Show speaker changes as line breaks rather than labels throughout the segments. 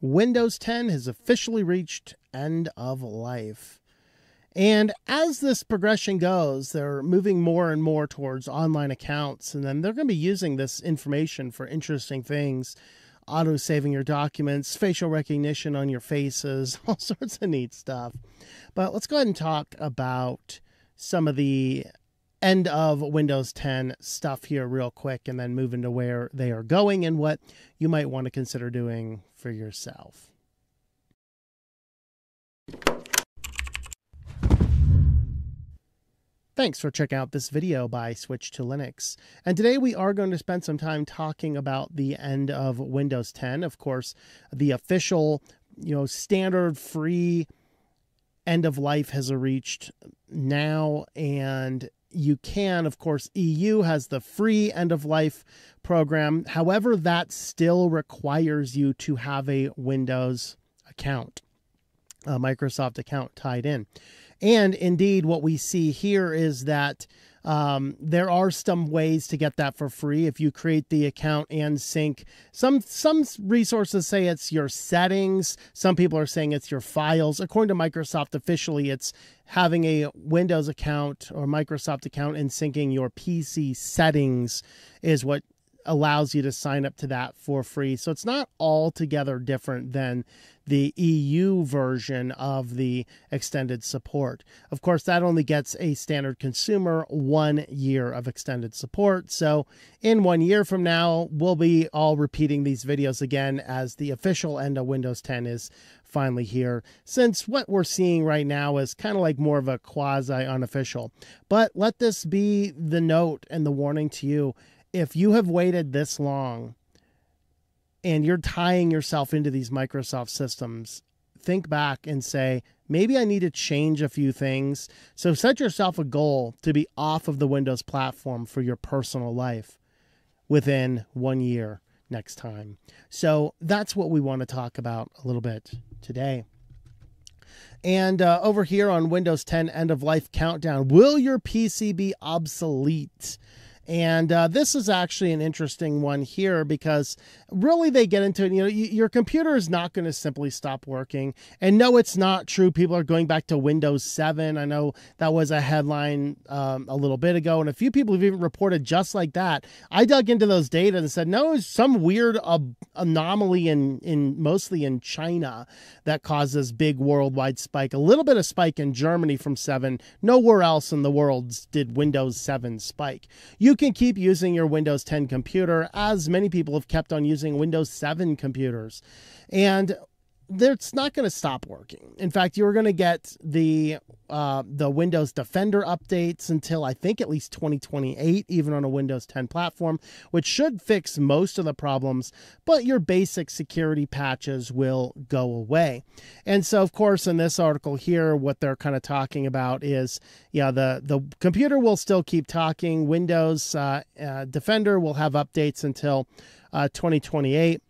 Windows 10 has officially reached end of life. And as this progression goes, they're moving more and more towards online accounts, and then they're going to be using this information for interesting things auto saving your documents, facial recognition on your faces, all sorts of neat stuff. But let's go ahead and talk about some of the end of Windows 10 stuff here, real quick, and then move into where they are going and what you might want to consider doing for yourself. Thanks for checking out this video by Switched to Linux. And today we are going to spend some time talking about the end of Windows 10. Of course, the official, you know, standard free end of life has reached now and you can. Of course EU has the free end of life program. However that still requires you to have a Windows account a Microsoft account tied in and indeed, what we see here is that um, there are some ways to get that for free if you create the account and sync. Some some resources say it's your settings. Some people are saying it's your files. According to Microsoft, officially, it's having a Windows account or Microsoft account and syncing your PC settings is what allows you to sign up to that for free. So it's not altogether different than the EU version of the extended support. Of course, that only gets a standard consumer one year of extended support. So, in one year from now, we'll be all repeating these videos again as the official end of Windows 10 is finally here, since what we're seeing right now is kind of like more of a quasi unofficial. But let this be the note and the warning to you if you have waited this long and you're tying yourself into these Microsoft systems, think back and say, maybe I need to change a few things. So set yourself a goal to be off of the Windows platform for your personal life within one year next time. So that's what we want to talk about a little bit today. And uh, over here on Windows 10 End of Life Countdown, will your PC be obsolete? And uh, this is actually an interesting one here because really they get into it. You know, your computer is not going to simply stop working. And no, it's not true. People are going back to Windows 7. I know that was a headline um, a little bit ago, and a few people have even reported just like that. I dug into those data and said, no, it's some weird uh, anomaly in, in mostly in China that causes big worldwide spike. A little bit of spike in Germany from 7. Nowhere else in the world did Windows 7 spike. You can keep using your Windows 10 computer, as many people have kept on using Windows 7 computers. And it's not going to stop working. In fact, you're going to get the uh, the Windows Defender updates until I think at least 2028, even on a Windows 10 platform, which should fix most of the problems. But your basic security patches will go away. And so, of course, in this article here, what they're kind of talking about is, yeah, the the computer will still keep talking. Windows uh, uh, Defender will have updates until uh, 2028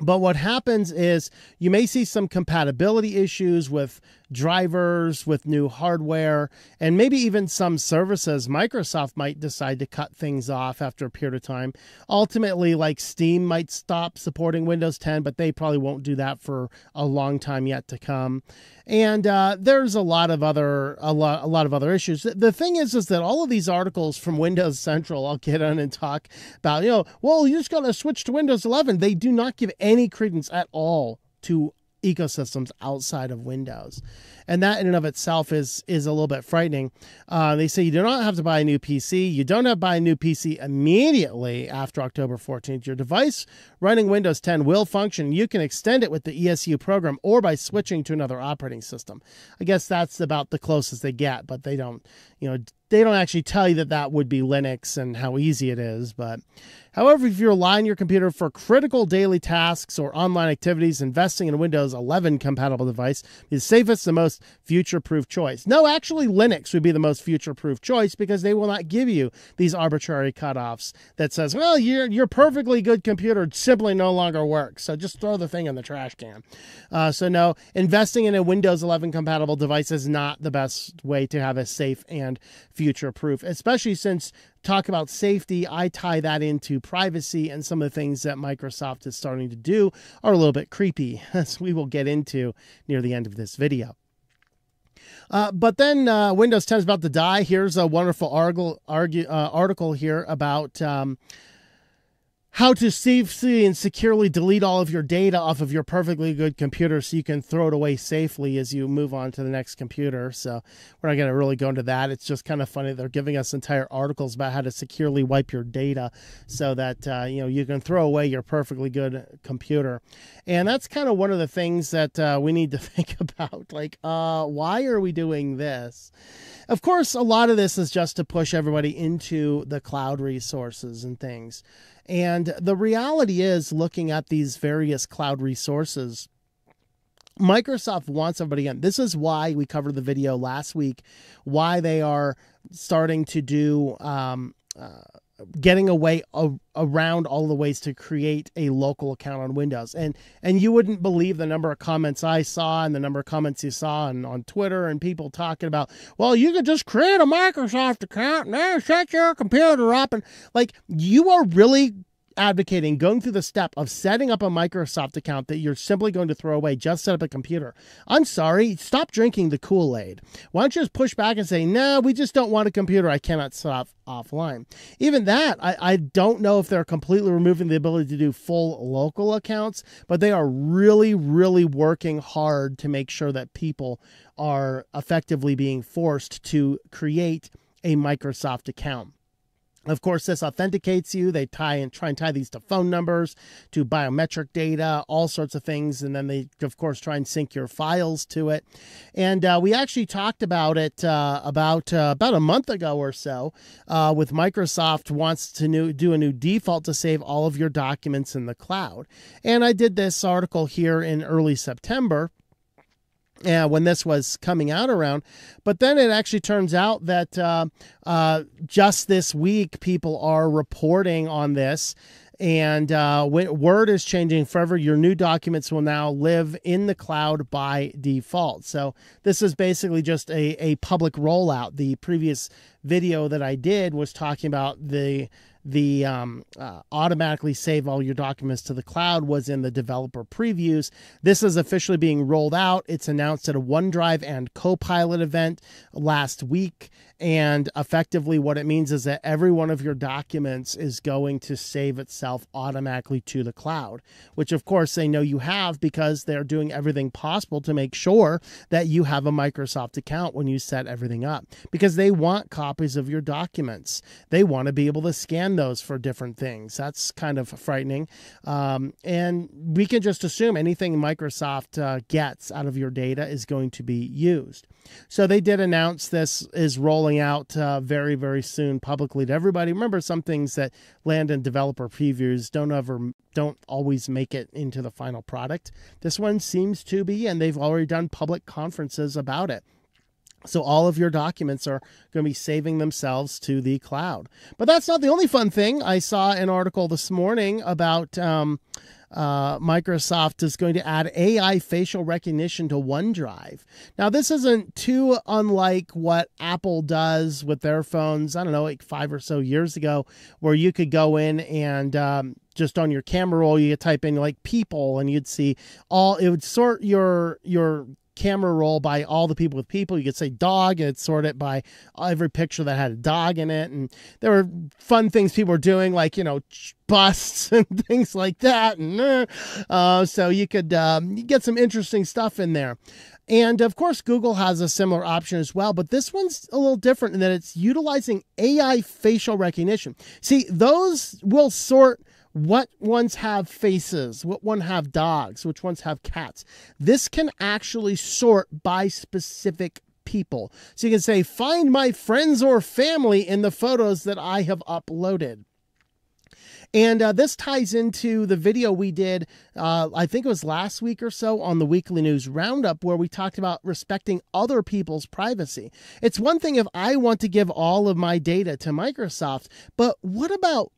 but what happens is you may see some compatibility issues with drivers, with new hardware, and maybe even some services. Microsoft might decide to cut things off after a period of time. Ultimately, like Steam might stop supporting Windows 10, but they probably won't do that for a long time yet to come. And uh, there's a lot of other a lot a lot of other issues. The thing is, is that all of these articles from Windows Central, I'll get on and talk about. You know, well, you just got to switch to Windows 11. They do not give any credence at all to ecosystems outside of Windows and that in and of itself is is a little bit frightening. Uh, they say you do not have to buy a new PC. You don't have to buy a new PC immediately after October 14th. Your device running Windows 10 will function. You can extend it with the ESU program or by switching to another operating system. I guess that's about the closest they get, but they don't, you know, they don't actually tell you that that would be Linux and how easy it is. But however, if you rely on your computer for critical daily tasks or online activities, investing in a Windows 11 compatible device is safest, the most future proof choice. No, actually, Linux would be the most future proof choice because they will not give you these arbitrary cutoffs that says, well, your, your perfectly good computer simply no longer works. So just throw the thing in the trash can. Uh, so, no, investing in a Windows 11 compatible device is not the best way to have a safe and future proof, especially since talk about safety, I tie that into privacy and some of the things that Microsoft is starting to do are a little bit creepy, as we will get into near the end of this video. Uh, but then uh, Windows 10 is about to die. Here's a wonderful article, argue, uh, article here about um, how to safely and securely delete all of your data off of your perfectly good computer so you can throw it away safely as you move on to the next computer. So we're not going to really go into that. It's just kind of funny. They're giving us entire articles about how to securely wipe your data so that uh, you know you can throw away your perfectly good computer. And that's kind of one of the things that uh, we need to think about. Like, uh, why are we doing this? Of course, a lot of this is just to push everybody into the cloud resources and things. And the reality is, looking at these various cloud resources, Microsoft wants everybody in. This is why we covered the video last week, why they are starting to do um, uh, getting away a, around all the ways to create a local account on Windows. And and you wouldn't believe the number of comments I saw and the number of comments you saw on, on Twitter and people talking about, well, you could just create a Microsoft account and then set your computer up and like you are really advocating going through the step of setting up a Microsoft account that you're simply going to throw away, just set up a computer. I'm sorry, stop drinking the Kool Aid. Why don't you just push back and say, no, we just don't want a computer. I cannot set off offline. Even that, I, I don't know if they're completely removing the ability to do full local accounts, but they are really, really working hard to make sure that people are effectively being forced to create a Microsoft account. Of course, this authenticates you. They tie and try and tie these to phone numbers, to biometric data, all sorts of things. And then they, of course, try and sync your files to it. And uh, we actually talked about it uh, about uh, about a month ago or so uh, with Microsoft wants to new, do a new default to save all of your documents in the cloud. And I did this article here in early September uh, when this was coming out around. But then it actually turns out that uh, uh, just this week, people are reporting on this. And uh, word is changing forever. Your new documents will now live in the cloud by default. So, this is basically just a, a public rollout. The previous video that I did was talking about the the um, uh, automatically save all your documents to the cloud was in the developer previews. This is officially being rolled out. It's announced at a OneDrive and Copilot event last week. And effectively, what it means is that every one of your documents is going to save itself automatically to the cloud, which of course they know you have because they're doing everything possible to make sure that you have a Microsoft account when you set everything up because they want copies of your documents. They want to be able to scan those for different things. That's kind of frightening. Um, and we can just assume anything Microsoft uh, gets out of your data is going to be used. So they did announce this is rolling out uh, very, very soon publicly to everybody. Remember, some things that land in developer previews don't ever, don't always make it into the final product. This one seems to be, and they've already done public conferences about it. So all of your documents are going to be saving themselves to the cloud. But that's not the only fun thing. I saw an article this morning about um, uh, Microsoft is going to add AI facial recognition to OneDrive. Now, this isn't too unlike what Apple does with their phones. I don't know, like five or so years ago, where you could go in and um, just on your camera roll, you type in like people, and you'd see all. It would sort your your camera roll by all the people with people. You could say dog, and it's sort it by every picture that had a dog in it. And there were fun things people were doing, like, you know, busts and things like that. And uh, uh, so you could um, get some interesting stuff in there. And of course, Google has a similar option as well, but this one's a little different in that it's utilizing AI facial recognition. See, those will sort what ones have faces, what one have dogs, which ones have cats. This can actually sort by specific people. So you can say, find my friends or family in the photos that I have uploaded. And uh, this ties into the video we did, uh, I think it was last week or so, on the Weekly News Roundup, where we talked about respecting other people's privacy. It's one thing if I want to give all of my data to Microsoft, but what about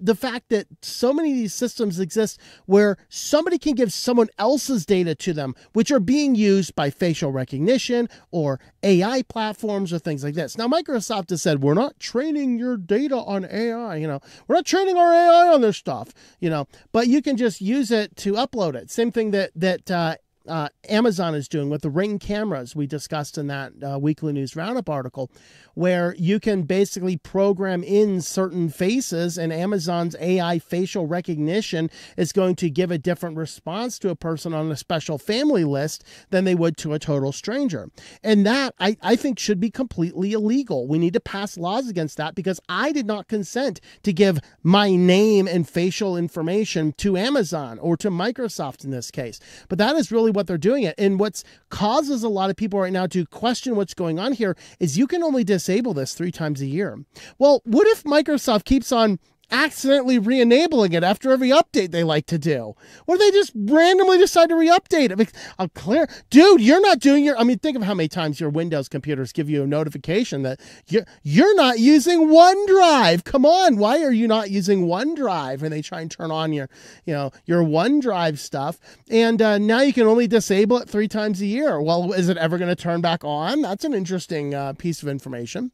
the fact that so many of these systems exist where somebody can give someone else's data to them, which are being used by facial recognition or AI platforms or things like this. Now, Microsoft has said, we're not training your data on AI, you know, we're not training our AI on this stuff, you know, but you can just use it to upload it. Same thing that, that, uh, uh, Amazon is doing with the Ring cameras we discussed in that uh, Weekly News Roundup article, where you can basically program in certain faces, and Amazon's AI facial recognition is going to give a different response to a person on a special family list than they would to a total stranger. And that I, I think should be completely illegal. We need to pass laws against that because I did not consent to give my name and facial information to Amazon or to Microsoft in this case. But that is really what they're doing it. And what's causes a lot of people right now to question what's going on here is you can only disable this three times a year. Well, what if Microsoft keeps on accidentally re-enabling it after every update they like to do? Or they just randomly decide to re-update it? I'm clear, dude. You're not doing your. I mean, think of how many times your Windows computers give you a notification that you're you're not using OneDrive. Come on, why are you not using OneDrive? And they try and turn on your, you know, your OneDrive stuff, and uh, now you can only disable it three times a year. Well, is it ever going to turn back on? That's an interesting uh, piece of information.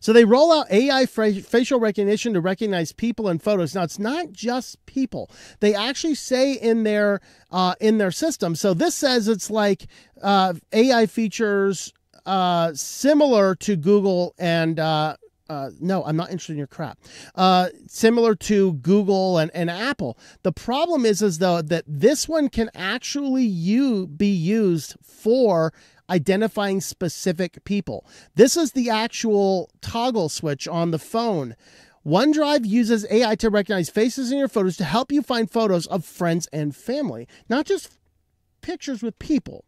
So they roll out AI facial recognition to recognize people in photos. Now it's not just people; they actually say in their uh, in their system. So this says it's like uh, AI features uh, similar to Google and. Uh, uh, no, I'm not interested in your crap. Uh, similar to Google and, and Apple. The problem is, is though that this one can actually you be used for identifying specific people. This is the actual toggle switch on the phone. OneDrive uses AI to recognize faces in your photos to help you find photos of friends and family, not just pictures with people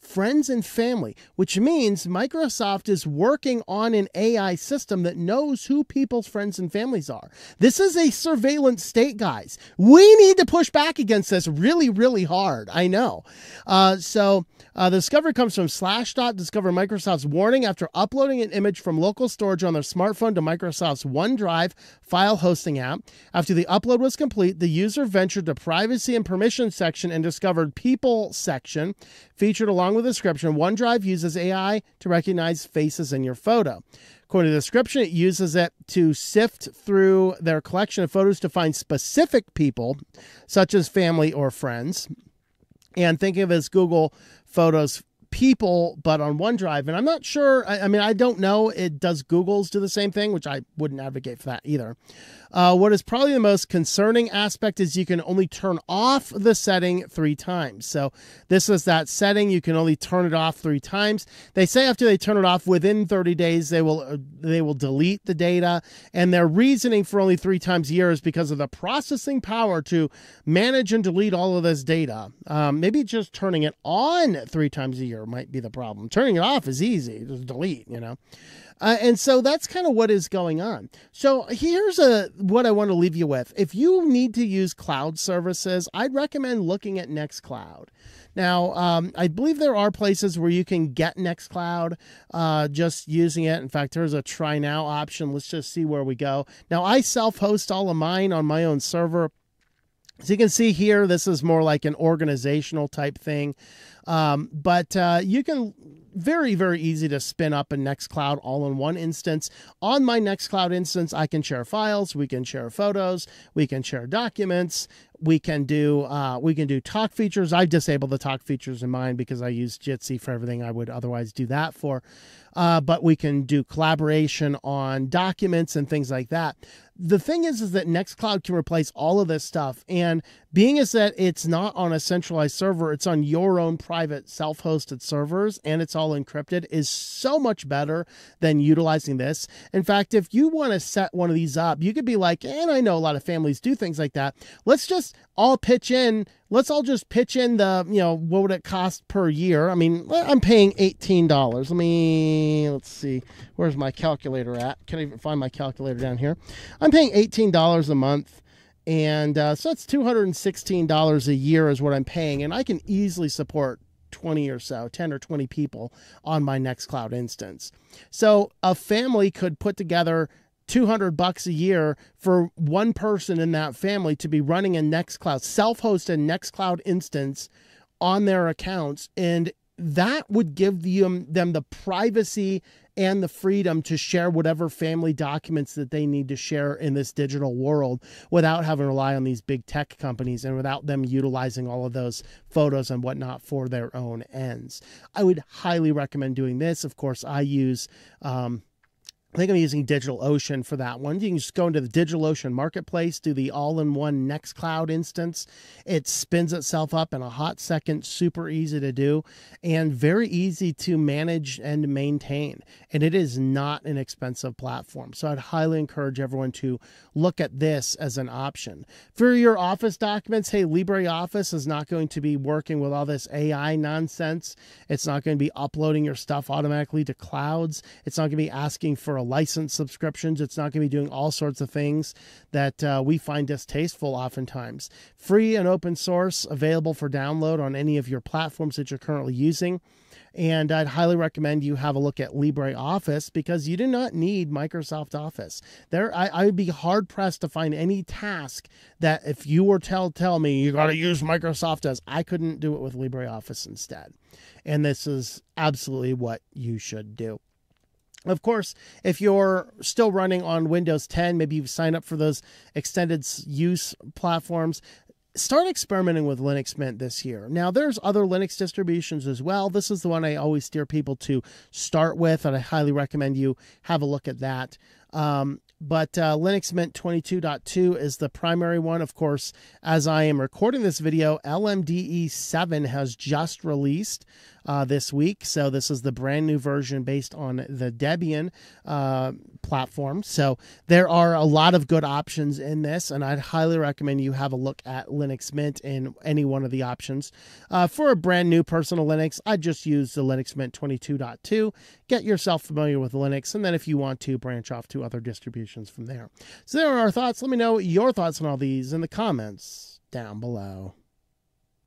friends and family, which means Microsoft is working on an AI system that knows who people's friends and families are. This is a surveillance state, guys. We need to push back against this really, really hard. I know. Uh, so uh, the discovery comes from Slashdot. Discover Microsoft's warning after uploading an image from local storage on their smartphone to Microsoft's OneDrive file hosting app. After the upload was complete, the user ventured to privacy and permission section and discovered people section featured along with the description. OneDrive uses AI to recognize faces in your photo. According to the description, it uses it to sift through their collection of photos to find specific people, such as family or friends. And think of as Google Photos people, but on OneDrive. And I'm not sure. I, I, mean, I don't know. It does Google's do the same thing, which I wouldn't advocate for that either. Uh, what is probably the most concerning aspect is you can only turn off the setting three times. So this is that setting. You can only turn it off three times. They say after they turn it off within 30 days, they will uh, they will delete the data. And their reasoning for only three times a year is because of the processing power to manage and delete all of this data. Um, maybe just turning it on three times a year might be the problem. Turning it off is easy. Just delete, you know. Uh, and so that's kind of what is going on. So here's a what I want to leave you with. If you need to use cloud services, I'd recommend looking at Nextcloud. Now, um, I believe there are places where you can get Nextcloud uh, just using it. In fact, there's a try now option. Let's just see where we go. Now, I self host all of mine on my own server. So you can see here, this is more like an organizational type thing. Um, but uh, you can very, very easy to spin up a Nextcloud all in one instance. On my Nextcloud instance, I can share files, we can share photos, we can share documents, we can do uh, we can do talk features. I've disabled the talk features in mine because I use Jitsi for everything I would otherwise do that for. Uh, but we can do collaboration on documents and things like that the thing is is that nextcloud can replace all of this stuff and being is that it's not on a centralized server it's on your own private self-hosted servers and it's all encrypted is so much better than utilizing this in fact if you want to set one of these up you could be like and i know a lot of families do things like that let's just all pitch in let's all just pitch in the you know what would it cost per year? I mean i'm paying $18 let me let's see where's my calculator at? Can't even find my calculator down here? I'm paying $18 a month and uh, so that's $216 a year is what i'm paying and i can easily support 20 or so 10 or 20 people on my nextcloud instance. So a family could put together 200 bucks a year for one person in that family to be running a Nextcloud, self-hosted Nextcloud instance on their accounts and that would give them, them the privacy and the freedom to share whatever family documents that they need to share in this digital world without having to rely on these big tech companies and without them utilizing all of those photos and whatnot for their own ends. I would highly recommend doing this. Of course, I use um, I think I'm using DigitalOcean for that one. You can just go into the DigitalOcean marketplace, do the all in one Nextcloud instance. It spins itself up in a hot second, super easy to do, and very easy to manage and maintain. And it is not an expensive platform. So I'd highly encourage everyone to look at this as an option. For your Office documents, hey, LibreOffice is not going to be working with all this AI nonsense. It's not going to be uploading your stuff automatically to clouds. It's not going to be asking for a license subscriptions. It's not going to be doing all sorts of things that uh, we find distasteful oftentimes. Free and open source, available for download on any of your platforms that you're currently using. And I'd highly recommend you have a look at LibreOffice because you do not need Microsoft Office. There, I, I would be hard pressed to find any task that if you were tell tell me you got to use Microsoft as I couldn't do it with LibreOffice instead. And this is absolutely what you should do. Of course, if you're still running on Windows 10, maybe you've signed up for those extended use platforms, start experimenting with Linux Mint this year. Now, there's other Linux distributions as well. This is the one I always steer people to start with, and I highly recommend you have a look at that. Um, but uh, Linux Mint 22.2 is the primary one. Of course, as I am recording this video, LMDE 7 has just released uh, this week. So this is the brand new version based on the Debian uh, platform. So there are a lot of good options in this, and I'd highly recommend you have a look at Linux Mint in any one of the options. Uh, for a brand new personal Linux, I just use the Linux Mint 22.2. Get yourself familiar with Linux, and then if you want to, branch off to other distributions from there. So there are our thoughts. Let me know your thoughts on all these in the comments down below.